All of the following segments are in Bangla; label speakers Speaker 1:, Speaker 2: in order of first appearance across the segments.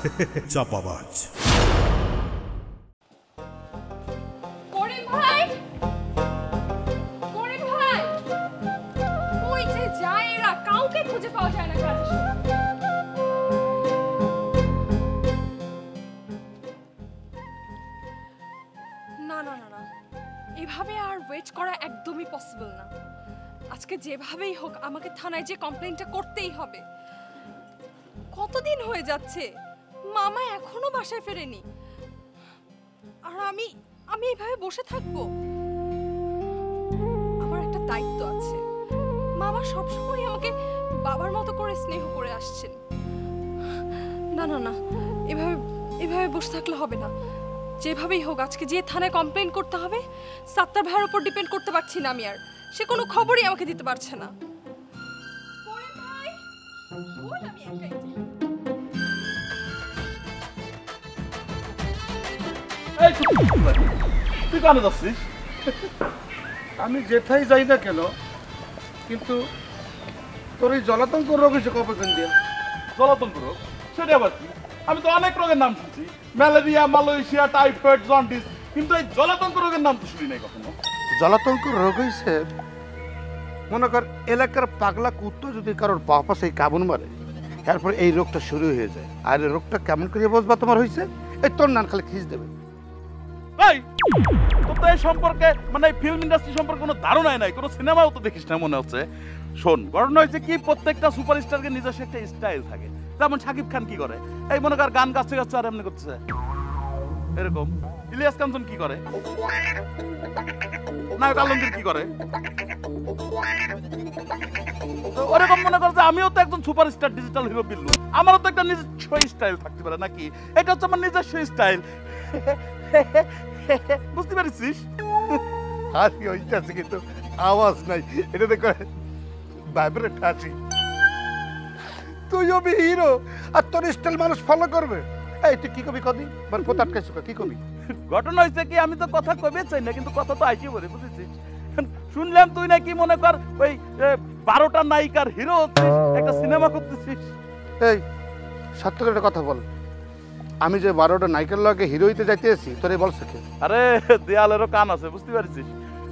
Speaker 1: না
Speaker 2: এভাবে আর ওয়েট করা একদমই পসিবল না। আজকে যেভাবেই হোক, আমাকে থানায় যে কমপ্লেনটা করতেই হবে। কতদিন হয়ে যাচ্ছে? মামা এখনও বাসায় ফেরেনি। আর আমি আমি এইভাবে বসে থাকব? আমার একটা দায়িত্ব আছে। মামা সবসময় আমাকে বাবার মতো করে স্নেহ করে আসছেন। না না না, এভাবে এভাবে বসে থাকলে হবে না। যেভাবেই হোক, আজকে যে থানায় কমপ্লেন করতে হবে, সাত্তার ভাইয়ের উপর ডিপেন্ড করতে পারছি না আমি আর। সে কোনো খবরই আমাকে দিতে পারছে না।
Speaker 3: তুই কানে যাচ্ছিস
Speaker 4: আমি যেথাই যাই না কেন কিন্তু তোর এই জলাতঙ্ক রোগ হয়েছে কবে কোন দিয়ে?
Speaker 3: জলাতঙ্ক রোগ? সেটা আবার কি? আমি তো অনেক রোগের নাম শুনছি। ম্যালেরিয়া মালয়েশিয়া টাইফয়েড জন্ডিস কিন্তু এই জলাতঙ্ক রোগের নাম তো শুনি নাই কখনো।
Speaker 4: জলাতঙ্ক রোগ হয়েছে? মনে কর এলাকার পাগলা কুত্তো যদি কারোর বাপা সেই কাবুন মারে তারপর এই রোগটা শুরু হয়ে যায়। আর এই রোগটা কেমন করে বসবা তোমার হয়েছে? এই তোর নান খালি খিস দেবে।
Speaker 3: তোর তো এই সম্পর্কে মানে ফিল্ম ইন্ডাস্ট্রি সম্পর্কে কোনো ধারণাই নাই, কোনো সিনেমাও তো দেখিস না মনে হচ্ছে। শোন ঘটনা হয়েছে কি, প্রত্যেকটা সুপারস্টারকে নিজস্ব একটা স্টাইল থাকে। যেমন শাকিব খান কি করে? এই মনে কর গান আর এমনি এরকম। ইলিয়াস কাঞ্চন কি করে? নায়ক আলমগীর কি করে? ওরকম মনে কর যে আমিও তো একজন সুপারস্টার ডিজিটাল হিরো বিল্লু। আমারও তো একটা নিজস্ব স্টাইল থাকতে পারে, নাকি? এটা হচ্ছে আমার নিজস্ব স্টাইল বুঝতে পারছিস?
Speaker 4: হাসি হইতেছে কিন্তু আওয়াজ নাই। এটা দেখো ভাইব্রেট হাসি। তুই হবি হিরো আর তোর স্টাইল মানুষ ফলো করবে। এই তুই কি কবি কদি মানে পোতাট খাইছো কি কবি?
Speaker 3: ঘটনা হয়েছে কি আমি তো কথা কবে চাই না কিন্তু কথা তো আইসি বলে বুঝেছিস? শুনলাম তুই নাকি মনে কর ওই বারোটা নায়িকার হিরো একটা সিনেমা করতেছিস।
Speaker 4: এই সত্য করে একটা কথা বল। আমি যে বারোটা নাইকেল লগে হিরো হইতে যাইতেছি তোর এই বলছে কে
Speaker 3: আরে দেয়ালেরও কান আছে বুঝতে পারছিস?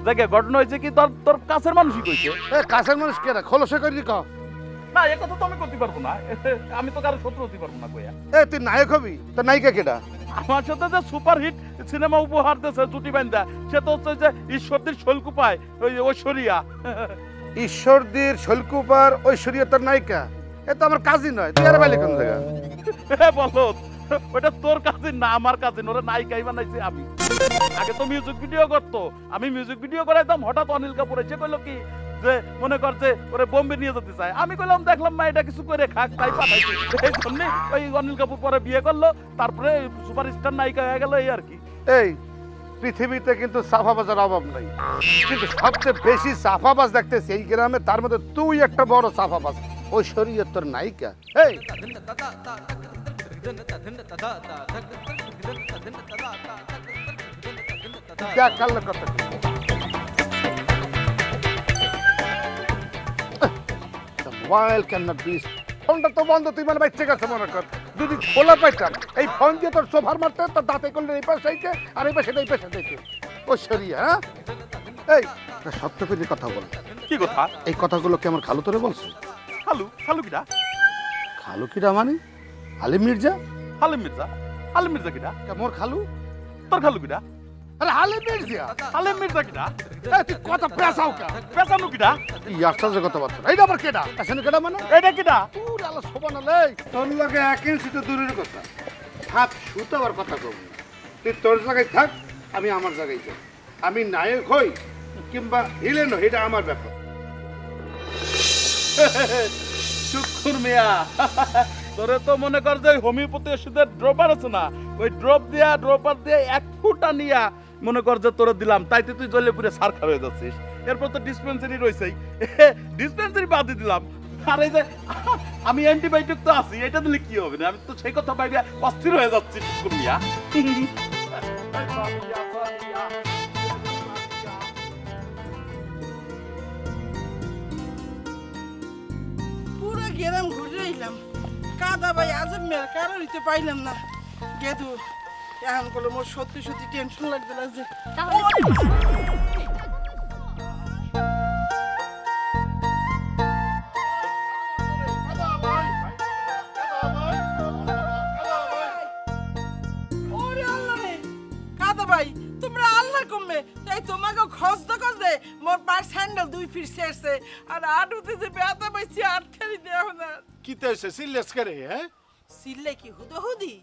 Speaker 3: দেখে ঘটনা হয়েছে কি তোর তোর কাছের মানুষই কইছে।
Speaker 4: এ কাছের মানুষ কেরা? খোলসে করি ক
Speaker 3: না এ কথা তো আমি করতে পারব না। আমি তো কারও শত্রু হতে পারব না কইয়া।
Speaker 4: এ তুই নায়ক হবি? তোর নায়িকা কেডা?
Speaker 3: আমার সাথে যে সুপার হিট সিনেমা উপহার দিয়েছে জুটি বান্দা সে তো হচ্ছে যে ঈশ্বরদীর শৈলকুপায় ওই ঐশ্বরিয়া।
Speaker 4: ঈশ্বরদীর শৈলকুপার ঐশ্বরিয়া তোর নায়িকা? এ তো আমার কাজই নয় তুই আর বাইলে কোন জায়গা?
Speaker 3: বলো ওটা তোর কাজিন না, আমার কাজিন ওরা নায়িকাই বানাইছে আমি। আগে তো মিউজিক ভিডিও করতো। আমি মিউজিক ভিডিও করাইতাম, হঠাৎ অনিল কাপুর এসে কইলো কি, যে মনে করছে ওরে বোম্বে নিয়ে যেতে চায়। আমি কইলাম, দেখলাম মা, এটা কিছু করে খাক, তাই পাঠাইছি। এই জন্য ওই অনিল কাপুর পরে বিয়ে করল, তারপরে সুপারস্টার নায়িকা হয়ে গেল এই আর কি।
Speaker 4: এই, পৃথিবীতে কিন্তু সাফাবাজের অভাব নাই। কিন্তু সবচেয়ে বেশি সাফাবাজ দেখতেছি এই গ্রামে, তার মধ্যে তুই একটা বড় সাফাবাজ ঐশ্বরিয়া তোর নায়িকা। এই! মানে দেখ এই ফোন দিয়ে তোর সোফার মারতে তোর দাঁতে করলে এই পাশে এইকে আর এই পাশে এই পাশে দেখে ও সরি হ্যাঁ? এই কথা বল।
Speaker 3: কি কথা?
Speaker 4: এই কথাগুলো কি খালু তোরে বলছো?
Speaker 3: খালু খালু কিটা
Speaker 4: খালু কিটা মানে? আলিম মির্জা?
Speaker 3: হালিম মির্জা। হালিম মির্জা কিটা
Speaker 4: কে মোর খালু?
Speaker 3: তোর খালু কিটা
Speaker 4: আরে হালিম মির্জা।
Speaker 3: হালিম মির্জা কিটা
Speaker 4: তুই কথা পেঁচাও কা?
Speaker 3: পেছানু কিটা
Speaker 4: এই আশ্চর্য কথাবার্তা। এইটা আবার কেডা? আসেন কেডা মানে?
Speaker 3: এটা কিটা
Speaker 4: পুরো আলো শোভা না লে তোর লগে এক ইঞ্চি তো দূরের কথা। হাত শুতে আবার কথা কব। তুই তোর জায়গায় থাক আমি আমার জায়গায় যাই। আমি নায়ক হই কিংবা হিলেন হই এটা আমার ব্যাপার।
Speaker 3: শুকুর মিয়া। তোরে তো মনে কর যে হোমিওপ্যাথি ওষুধের ড্রপার আছে না, ওই ড্রপ দিয়া ড্রপার দিয়ে এক ফুটা নিয়া মনে কর যে তোরে দিলাম, তাইতে তুই জলে পুরে সার হয়ে যাচ্ছিস। এরপর তো ডিসপেন্সারি রয়েছেই ডিসপেন্সারি বাদ দিয়ে দিলাম। আর এই যে, আমি অ্যান্টিবায়োটিক তো আছি, এটা দিলে কি হবে না? আমি তো সেই কথা ভাইবা অস্থির হয়ে যাচ্ছি কুমিয়া
Speaker 5: পুরো গেরাম ঘুরে এলাম কাদা ভাই আজ মেয়ের কারও নিতে পাইলাম না। গেদু এখন করলে মোর সত্যি সত্যি টেনশন
Speaker 2: তাহলে
Speaker 5: ওরে আল্লাহ ভাই তোমরা আল্লাহ কমবে। তাই তোমাকে খসতে খসতে মোর পায়ের স্যান্ডেল দুই ফিট শেষছে আর আটুতে যে ব্যথা পাইছি আর না
Speaker 6: কি তো এসে সিরিয়াস করে হ্যাঁ
Speaker 5: সিল্লে কি হুদো হুদি?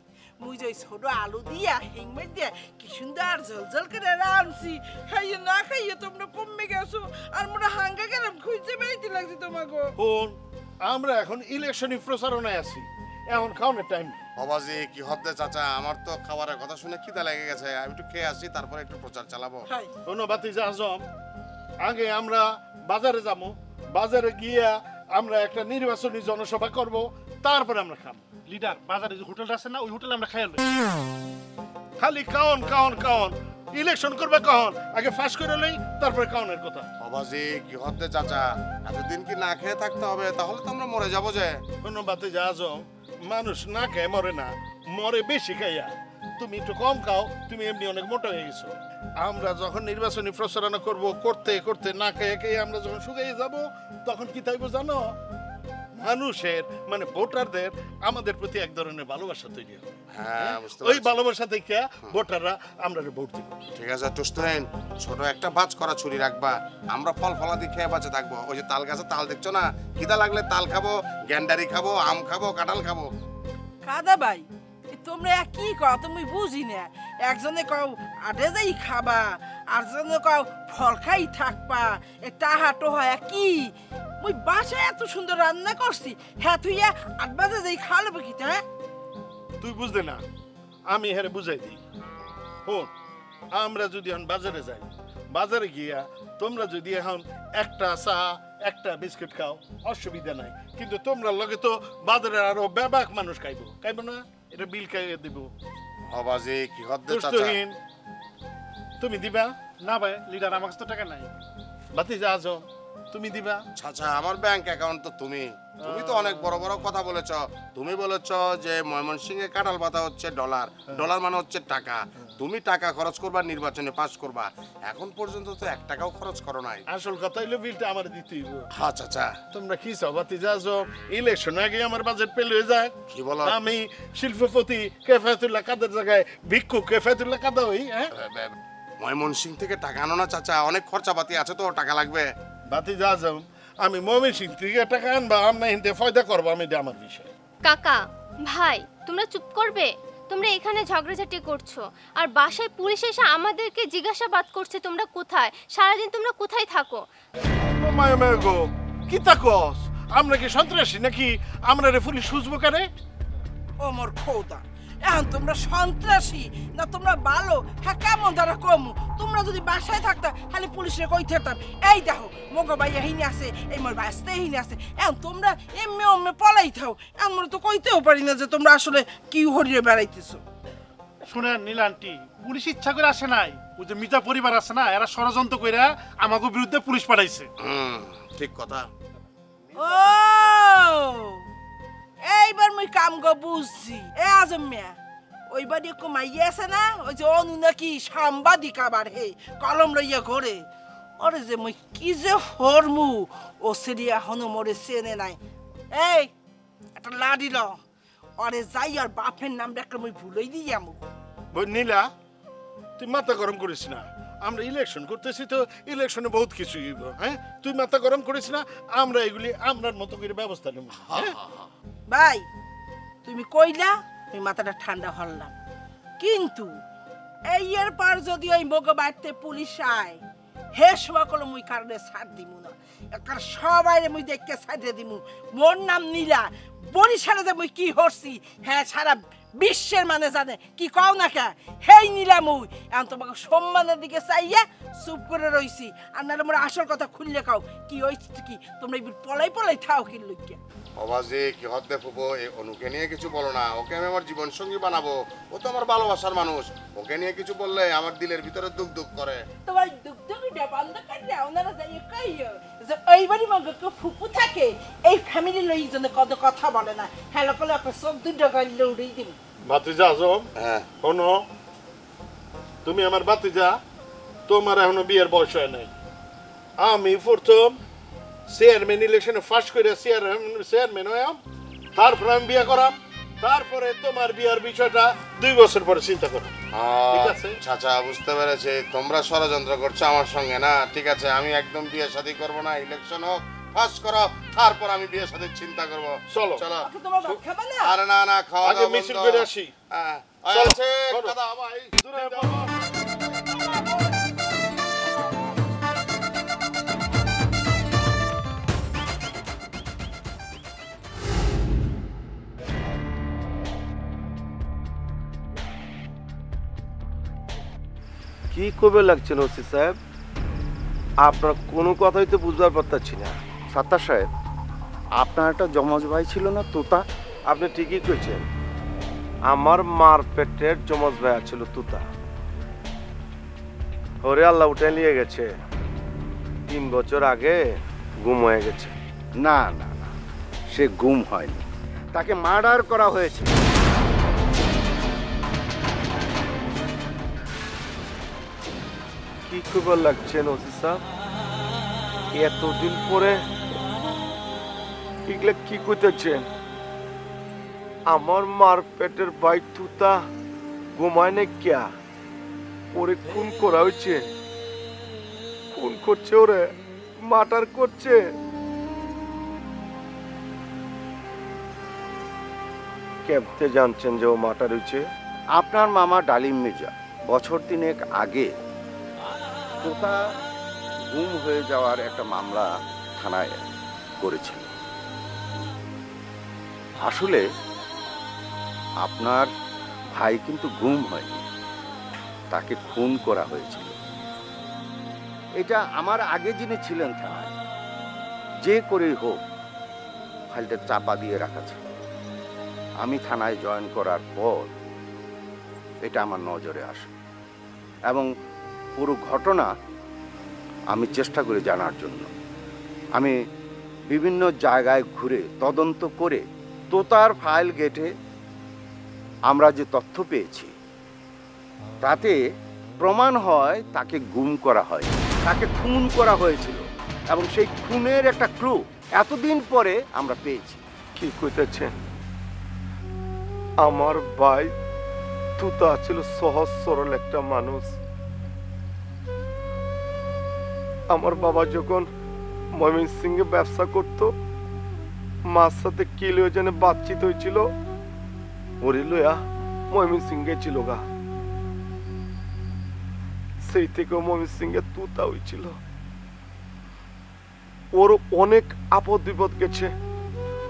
Speaker 5: মুই যে ছোট আলু দিয়া হিংমে দিয়া কি সুন্দর জল জল করে রাঁধছি খাইয়ে না খাইয়ে তোমরা কমে গেছো। আর মোটা হাঙ্গা গেলাম খুঁজতে বেড়াইতে লাগছে তোমাকে।
Speaker 6: আমরা এখন ইলেকশনই প্রচারণায় আছি। এখন খাওয়ানোর টাইম
Speaker 7: বাবাজি কি হদ্দে চাচা? আমার তো খাবারের কথা শুনে খিদা লেগে গেছে। আমি একটু খেয়ে আসি তারপরে একটু প্রচার চালাবো।
Speaker 6: আজম। আগে আমরা বাজারে যাব। বাজারে গিয়া আমরা একটা নির্বাচনী জনসভা করব তারপরে আমরা খাব।
Speaker 8: লিডার বাজারে যে হোটেলটা আছে না ওই হোটেলে আমরা খাই
Speaker 6: খালি কাউন কাউন কাউন। ইলেকশন করবে কখন আগে ফাঁস করে লই তারপরে কাউনের কথা।
Speaker 7: বাবাজি কি হতে চাচা? এতদিন কি না খেয়ে থাকতে হবে? তাহলে তো আমরা মরে যাব যে।
Speaker 6: ধন্যবাদ আজম মানুষ না খেয়ে মরে না মরে বেশি খাইয়া। তুমি একটু কম খাও তুমি এমনি অনেক মোটা হয়ে গেছো। আমরা যখন নির্বাচনী প্রচারণা করব করতে করতে না খেয়ে খেয়ে আমরা যখন শুকিয়ে যাব তখন কি তাইবো জানো? মানুষের মানে ভোটারদের আমাদের প্রতি এক ধরনের ভালোবাসা তৈরি হবে।
Speaker 7: হ্যাঁ বুঝতে
Speaker 6: ওই ভালোবাসা থেকে ভোটাররা আমরা ভোট দিব।
Speaker 7: ঠিক আছে টুস্টেন ছোট একটা বাজ করা ছুরি রাখবা। আমরা ফল ফলাদি খেয়ে বাঁচে থাকব। ওই যে তাল গাছে তাল দেখছ না? খিদা লাগলে তাল খাব গ্যান্ডারি খাব আম খাব কাঁঠাল খাব।
Speaker 5: কাদা ভাই তোমরা কি কও? তুমি বুঝি না একজনে কও আডে যাই খাবা। আর জনে কও, ফল খাই থাকবা। এ তাহা টোহা কি? মুই বাসায় এত সুন্দর রান্না করছি হ্যাঁ তুই আট বাজে যাই খাওয়ালে কি হ্যাঁ?
Speaker 6: তুই বুঝলে না? আমি হেরে বুঝাই দিই। শোন, আমরা যদি এখন বাজারে যাই, বাজারে গিয়া তোমরা যদি এখন একটা চা, একটা বিস্কুট খাও, অসুবিধা নাই। কিন্তু তোমরা লগে তো বাজারে আরও ব্যাপক মানুষ খাইবো। খাইবো না? এটা বিল খাইয়ে দিব?
Speaker 7: বাবাজি কি হদ্দে চাচা?
Speaker 6: দুষ্টহীন তুমি দিবা?
Speaker 8: না ভাই লিডার আমার কাছে তো টাকা নাই।
Speaker 6: বাতি যা আছো তুমি দিবা?
Speaker 7: চাচা আমার ব্যাংক অ্যাকাউন্ট তো তুমি। তুমি তো অনেক বড় বড় কথা বলেছ। তুমি বলেছ যে ময়মনসিংহে কাঁঠাল পাতা হচ্ছে ডলার। ডলার মানে হচ্ছে টাকা। তুমি টাকা খরচ করবা নির্বাচনে পাস করবা। এখন পর্যন্ত তো এক টাকাও খরচ করো নাই।
Speaker 6: আসল কথা হইল বিলটা আমার দিতেই।
Speaker 7: আচ্ছা আচ্ছা।
Speaker 6: তোমরা কি চাও বাতি যা ইলেকশন আগে আমার বাজেট পেল হয়ে যায়
Speaker 7: কি বলো?
Speaker 6: আমি শিল্পপতি কেফায়তুল্লাহ কাদের জায়গায় ভিক্ষু কেফায়তুল্লাহ কাদা হই হ্যাঁ?
Speaker 7: ময়মনসিং থেকে টাকা আনো না চাচা। অনেক খরচাপাতি আছে তো টাকা লাগবে।
Speaker 6: বাতি যা যাও আমি মমিন সিং থেকে টাকা আনবা হিন্দে ফয়দা করব আমি এটা আমার বিষয়।
Speaker 9: কাকা ভাই তোমরা চুপ করবে? তোমরা এখানে ঝগড়াঝাটি করছ। আর বাসায় পুলিশ এসে আমাদেরকে জিজ্ঞাসাবাদ করছে তোমরা কোথায়? সারাদিন তোমরা কোথায় থাকো?
Speaker 6: মায়া মায়া গো কি তাকস? আমরা কি সন্ত্রাসী নাকি? আমরা রে পুলিশ সুজবো কারে
Speaker 5: ও মোর খোদা এখন তোমরা সন্ত্রাসী না তোমরা ভালো হ্যাঁ কেমন দ্বারা কমু? তোমরা যদি বাসায় থাকতা খালি পুলিশে কই থাকতাম এই দেখো মগো ভাই হিনে আছে এই মোর বাসতে হিনে আছে। এখন তোমরা এমনি অমনি পলাই থাও এমন তো কইতেও পারি না যে তোমরা আসলে কি হরিয়ে বেড়াইতেছো।
Speaker 8: শুনেন নীল আন্টি পুলিশ ইচ্ছা করে আসে নাই। ওই যে মিতা পরিবার আছে না এরা ষড়যন্ত্র করে আমাকে বিরুদ্ধে পুলিশ পাঠাইছে।
Speaker 7: ঠিক কথা।
Speaker 5: ও! এইবার মুই কাম গো বুঝছি এ আজম মিয়া ওই বাড়ি কমাই আছে না ওই যে অনু নাকি সাংবাদিক আবার হে কলম লইয়া ঘরে ওরে যে মুই কি যে হরমু ও সেরিয়া হনু মরে চেনে নাই এই একটা লাডি ল ওরে যাই আর বাপের নাম একটা মুই ভুলই দিই আমু
Speaker 6: বই নীলা তুই মাথা গরম করিস না আমরা ইলেকশন করতেছি তো ইলেকশনে বহুত কিছু হইব হ্যাঁ তুই মাথা গরম করিস না আমরা এগুলি আমরার মতো করে ব্যবস্থা নেব হ্যাঁ
Speaker 5: ভাই, তুমি কইলা আমি মাথাটা ঠান্ডা হল্লাম কিন্তু এই এর পর যদি ওই মগ পুলিশ আয়, হে সবা কলম মুই কারণে সার দিব না। কারণ সবাই মুই দেখতে ছাড়ে দিমু। মোর নাম নীলা। বরিশালে যে মুই কি হরছি হ্যাঁ সারা বিশ্বের মানে জানে। কি কও না কে হেই নিলাম ওই এখন তোমাকে সম্মানের দিকে চাইয়া চুপ করে রইছি। আর নাহলে মোর আসল কথা খুললে কাও কি হয়েছে কি? তোমরা পলাই পলাই থাও কি লইয়া
Speaker 7: অবাজে কি হদ্দে ফুবো এই অনুকে নিয়ে কিছু বলো না। ওকে আমি আমার জীবন সঙ্গী বানাবো। ও তো আমার ভালোবাসার মানুষ। ওকে নিয়ে কিছু বললে আমার দিলের ভিতরে দুঃখ দুঃখ করে।
Speaker 5: তোমার দুঃখ দুঃখটা বন্ধ করে ওনারা যাই কইও যে ওই বাড়ি মগে কেউ ফুপু থাকে। এই ফ্যামিলি লই জন্য কত কথা বলে না। হ্যালো কলে একটা সব দুটো গাইলে উড়েই দিবি।
Speaker 6: ভাতিজা আজম?
Speaker 7: হ্যাঁ।
Speaker 6: শোনো তুমি আমার ভাতিজা তোমার এখনও বিয়ের বয়স হয় নাই। আমি প্রথম চেয়ারম্যান ইলেকশনে ফার্স্ট করে চেয়ারম্যান হইয়াম তারপরে আমি বিয়ে করাম তারপরে তোমার বিয়ার বিষয়টা দুই বছর পরে চিন্তা করো। ঠিক আছে।
Speaker 7: চাচা বুঝতে পেরেছি। তোমরা ষড়যন্ত্র করছ আমার সঙ্গে না? ঠিক আছে আমি একদম বিয়ে শাদী করব না ইলেকশন হোক। করো তারপর আমি বিয়ে শাদীর চিন্তা করব।
Speaker 6: চলো।
Speaker 7: চলো।
Speaker 5: না?
Speaker 7: আরে না না খাওয়া
Speaker 6: আগে মিছিল করে আসি।
Speaker 7: হ্যাঁ। আছে দাদা ভাই
Speaker 6: দূরে
Speaker 10: কি কবে লাগছেন ওসি সাহেব? আপনার কোনো কথাই তো বুঝবার পারতাছি না।
Speaker 11: সাত্তার সাহেব আপনার একটা জমজ ভাই ছিল না তোতা?
Speaker 10: আপনি ঠিকই কইছেন। আমার মার পেটের জমজ ভাই ছিল তুতা। ওরে আল্লাহ উঠে নিয়ে গেছে। তিন বছর আগে গুম হয়ে গেছে।
Speaker 11: না না না সে গুম হয়নি। তাকে মার্ডার করা হয়েছে।
Speaker 10: কি খবর লাগছেন ওসি সাহেব? এতদিন পরে এগুলা কি করতেছেন আমার মার পেটের ভাই তুতা ঘুমায় না ক্যা? ওরে খুন করা হয়েছে। খুন করছে ওরে মার্টার করছে। কেমতে জানছেন যে ও মার্টার হয়েছে?
Speaker 11: আপনার মামা ডালিম মির্জা, বছর তিনেক আগে তোতা গুম হয়ে যাওয়ার একটা মামলা থানায় করেছিল। আসলে আপনার ভাই কিন্তু গুম হয়নি। তাকে খুন করা হয়েছিল। এটা আমার আগে যিনি ছিলেন থানায়, যে করেই হোক, ফাইলটা চাপা দিয়ে রাখা ছিল। আমি থানায় জয়েন করার পর এটা আমার নজরে আসে এবং পুরো ঘটনা আমি চেষ্টা করি জানার জন্য। আমি বিভিন্ন জায়গায় ঘুরে তদন্ত করে তোতার ফাইল গেটে আমরা যে তথ্য পেয়েছি, তাতে প্রমাণ হয়, তাকে গুম করা হয়, তাকে খুন করা হয়েছিল এবং সেই খুনের একটা ক্লু এতদিন পরে আমরা পেয়েছি।
Speaker 10: কি কইতেছেন? আমার ভাই তুতা ছিল সহজ সরল একটা মানুষ। আমার বাবা যখন ময়মন সিংহে ব্যবসা করত মার সাথে কি লয়ে যেন বাতচিত হয়েছিল ওরে লয়া ময়মন সিংহে ছিল গা। সেই থেকে ময়মন সিংহে তুতা হয়েছিল ওর অনেক আপদ বিপদ গেছে।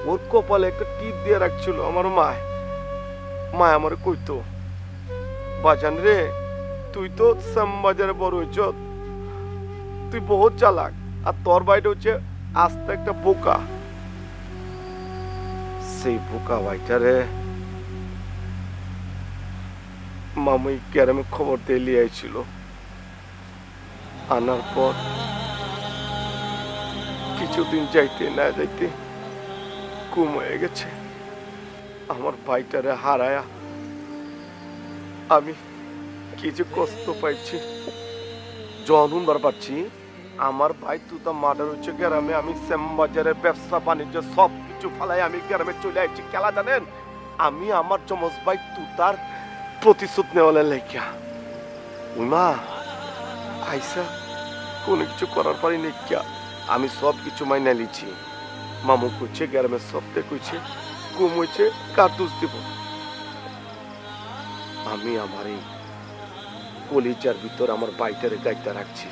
Speaker 10: ওর কপালে একটা টিপ দিয়ে রাখছিল আমার মায়। মা আমার কইতো, বাজান রে, তুই তো শ্যামবাজারে বড় হইছ তুই বহুত চালাক, আর তোর বাইটা হচ্ছে আস্তে একটা বোকা। সেই বোকা ভাইটারে। মামুই ক্যারামে খবর দিয়ে লিয়ে আইছিল। আনার পর কিছুদিন যাইতে না যাইতে গুম হয়ে গেছে। আমার ভাইটারে হারায়া আমি কিছু কষ্ট পাইছি, জন হুনবার পাচ্ছি। আমার ভাই তুতা মার্ডার হচ্ছে গ্রামে আমি শ্যামবাজারে ব্যবসা বাণিজ্য সব কিছু ফালাই আমি গ্রামে চলে আসছি খেলা জানেন? আমি আমার চমচ ভাই তুতার প্রতিশোধ নেওয়ালে লেখা উমা আইসা, কোনো কিছু করার পারি নেকিয়া আমি সব কিছু মাইনা লিছি মামু কইছে, গ্রামের সবতে কইছে গুম হয়েছে কার্তুজ দিব। আমি আমার এই কলিজার ভিতর আমার বাইটারে গাইতে রাখছি।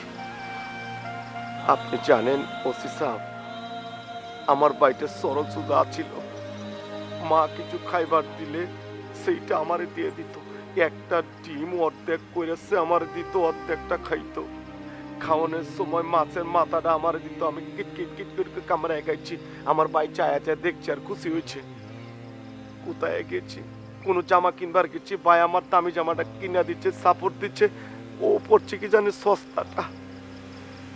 Speaker 10: আপনি জানেন, ওসি সাহেব আমার বাড়িতে সরল সুদা ছিল। মা কিছু খাইবার দিলে সেইটা আমারে দিয়ে দিত। একটা ডিম অর্ধেক করেছে আমার দিত, অর্ধেকটা খাইতো। খাওয়ানোর সময় মাছের মাথাটা আমার দিত। আমি কিট কিট কিট করে কামড়ায় খাইছি। আমার ভাই চায়া চায় দেখছে আর খুশি হয়েছে। কোথায় গেছি? কোনো জামা কিনবার গেছি। ভাই আমার দামি জামাটা কিনা দিচ্ছে, সাপোর্ট দিচ্ছে। ও পড়ছে কি জানি সস্তাটা।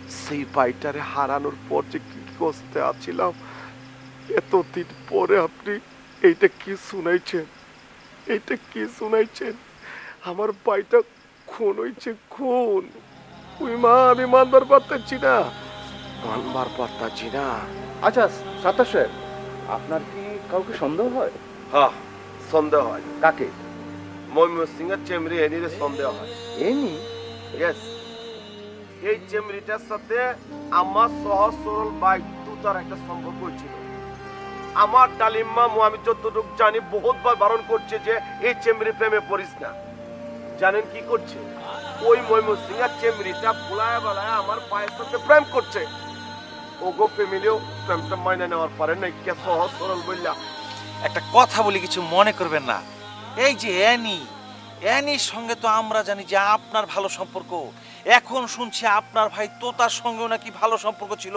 Speaker 10: সেই ভাইটারে হারানোর পর যে কি কষ্টে আছিলাম এতদিন পরে আপনি এইটা কি শুনাইছেন? এইটা কি শুনাইছেন? আমার ভাইটা খুন হয়েছে খুন। ওই মা আমি মানবার পারতাছি না মানবার পারতাছি না
Speaker 12: আচ্ছা সাতাশ সাহেব আপনার কি কাউকে সন্দেহ হয়?
Speaker 10: হ্যাঁ সন্দেহ হয়।
Speaker 12: কাকে?
Speaker 10: ময়মনসিং এর চেমরি এনিরে সন্দেহ হয়।
Speaker 12: এনি?
Speaker 10: ইয়েস এই চেমরিটার সাথে আমার সহজ সরল বাইক তার একটা সম্পর্ক ছিল। আমার ডালিম মামু আমি যতটুকু জানি বহুতবার বারণ করছে যে এই চেমরি প্রেমে পড়িস না। জানেন কি করছে? ওই ময়মনসিং এর চেমরিটা ফুলায় বেলায় আমার পায়ের সাথে প্রেম করছে। ওগো ফ্যামিলিও প্রেমটা মাইনে নেওয়ার পারে না কে সহজ সরল বললা।
Speaker 13: একটা কথা বলি, কিছু মনে করবেন না। এই যে অ্যানি, অ্যানির সঙ্গে তো আমরা জানি যে আপনার ভালো সম্পর্ক। এখন শুনছি আপনার ভাই তোতার সঙ্গেও নাকি ভালো সম্পর্ক ছিল।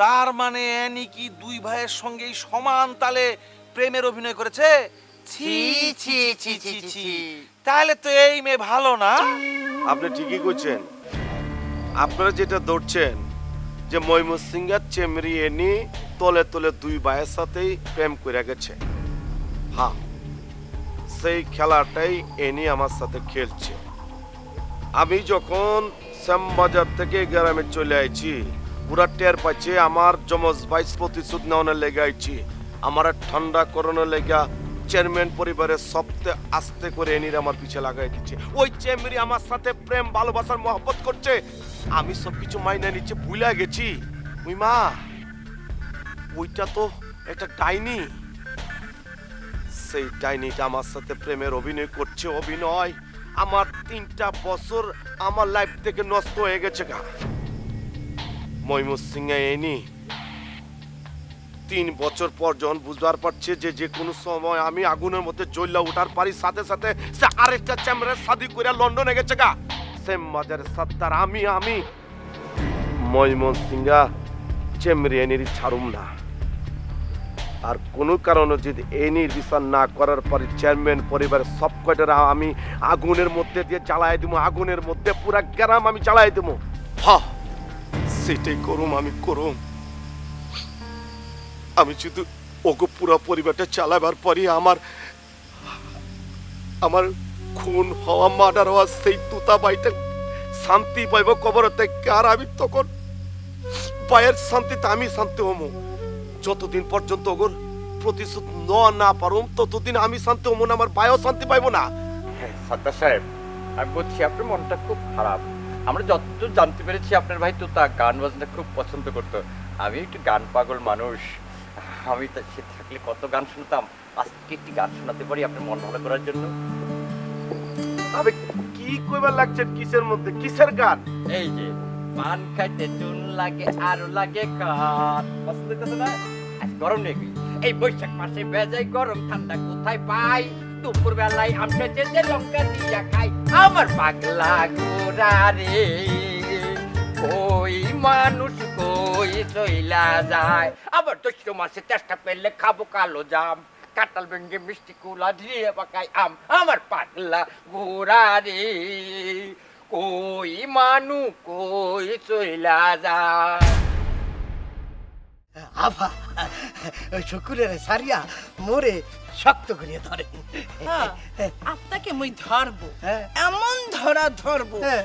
Speaker 13: তার মানে অ্যানি কি দুই ভাইয়ের সঙ্গেই সমান তালে প্রেমের অভিনয় করেছে? ছি ছি ছি ছি ছি তাহলে তো এই মেয়ে ভালো না?
Speaker 10: আপনি ঠিকই করছেন আপনারা যেটা ধরছেন যে ময়মনসিংহের চেমরি এনি তলে তলে দুই ভাইয়ের সাথেই প্রেম করে গেছে। হ্যাঁ সেই খেলাটাই এনি আমার সাথে খেলছে। আমি যখন শ্যামবাজার থেকে গ্রামে চলে আইছি, পুরা টের পাচ্ছে আমার জমজ বাইশ প্রতিশোধ নেওয়ানোর লেগে আইছি। আমার ঠান্ডা করানোর লেগা চেয়ারম্যান পরিবারের সবতে আস্তে করে এনির আমার পিছে লাগাই দিচ্ছে। ওই চেমরি আমার সাথে প্রেম, ভালোবাসার মহব্বত করছে। আমি সব কিছু মাইনে নিচ্ছে, ভুলে গেছি। ওই মা, ওইটা তো একটা ডাইনি। সেই ডাইনিটা আমার সাথে প্রেমের অভিনয় করছে, অভিনয়। আমার তিনটা বছর আমার লাইফ থেকে নষ্ট হয়ে গেছে গা। ময়মনসিংহে এনি তিন বছর পর যখন বুঝবার পারছে যে যে কোনো সময় আমি আগুনের মধ্যে জ্বললা উঠার পারি, সাথে সাথে সে আরেকটা চ্যাম্বারে শাদি করে লন্ডনে গেছে গা। সেম বাজারে সাত্তার, আমি আমি ময়মনসিংহা চেমরি এনির ছাড়ুম না। আর কোনো কারণে যদি এনির বিচার না করার পরে চেয়ারম্যান পরিবারের সব কয়টারা আমি আগুনের মধ্যে দিয়ে জ্বালাই দেবো আগুনের মধ্যে পুরা গ্রাম আমি জ্বালাই দেবো হ্যাঁ সেটাই করুম, আমি করুম। আমি শুধু ওকে পুরো পরিবারটা চালাবার পরই আমার আমার খুন হওয়া, মার্ডার হওয়া সেই তুতা বাইটা শান্তি পাইব কবরতে আর আমি তখন পায়ের শান্তিতে আমি শান্তি হমো। যতদিন পর্যন্ত ওগোর প্রতিশোধ নেওয়া না পারুম ততদিন আমি শান্তি হমো আমার বায়ও শান্তি পাইবো না।
Speaker 12: সর্দার সাহেব আমি বলছি আপনার মনটা খুব খারাপ। আমরা যতদূর জানতে পেরেছি আপনার ভাই তো তা গান বাজনা খুব পছন্দ করতো। আমি একটু গান পাগল মানুষ। আমি তা সে থাকলে কত গান শুনতাম। আজকে একটি গান শোনাতে পারি আপনার মন ভালো করার জন্য?
Speaker 10: আবে কি কইবার লাগছে কিসের মধ্যে? কিসের গান?
Speaker 12: এই যে পান খাইতে চুন লাগে আর লাগে কাঠ পছন্দ না? আজ গরম নেই। এই বৈশাখ মাসে বেজাই গরম, ঠান্ডা কোথায় পাই? দুপুর বেলায় আমরা যে লঙ্কা দিয়া খাই, আমার পাগলা গোরা রে। কই মানুষ, কই চইলা যায়? আবার দৈশ্য মাসে চেষ্টা পেলে খাব কালো জাম। কাঁঠাল ভেঙ্গে মিষ্টি কুলা দিয়ে পাকাই আম। আমার পাগলা গোরা রে। কই মানু কই চইলা যায়?
Speaker 14: আভা ওই শুকুরের সারিয়া মোরে শক্ত করিয়া ধরে।
Speaker 5: হ্যাঁ, আপনাকে মুই ধরবো
Speaker 14: হ্যাঁ।
Speaker 5: এমন ধরা ধরবো
Speaker 14: হ্যাঁ।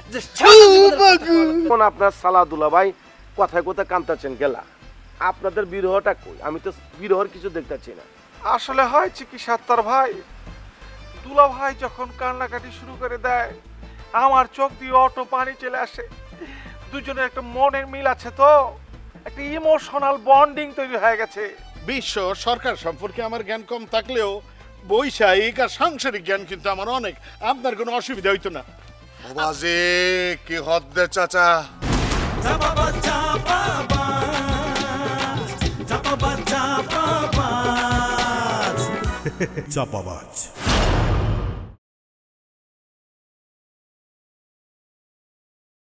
Speaker 5: কথা
Speaker 10: আপনার সালাদুলা ভাই কথায় কোথায় কান্তাছেন গেলা? আপনাদের বিরহটা কই? আমি তো বিরহর কিছু দেখতেছি না।
Speaker 8: আসলে হয় কি সাত্তার ভাই। দুলা ভাই যখন কান্নাকাটি শুরু করে দেয় আমার চোখ দিয়ে অটো পানি চলে আসে। দুজনের একটা মনের মিল আছে তো? একটা ইমোশনাল বন্ডিং তৈরি হয়ে গেছে।
Speaker 6: বিশ্ব সরকার সম্পর্কে আমার জ্ঞান কম থাকলেও বৈষয়িক আর সাংসারিক জ্ঞান কিন্তু আমার অনেক। আপনার কোনো অসুবিধা হইতো না।
Speaker 7: বাজে কি হদ্দে চাচা।
Speaker 1: চাপাবা চাপাবা চাপাবা চাপাবা চাপাবাজ।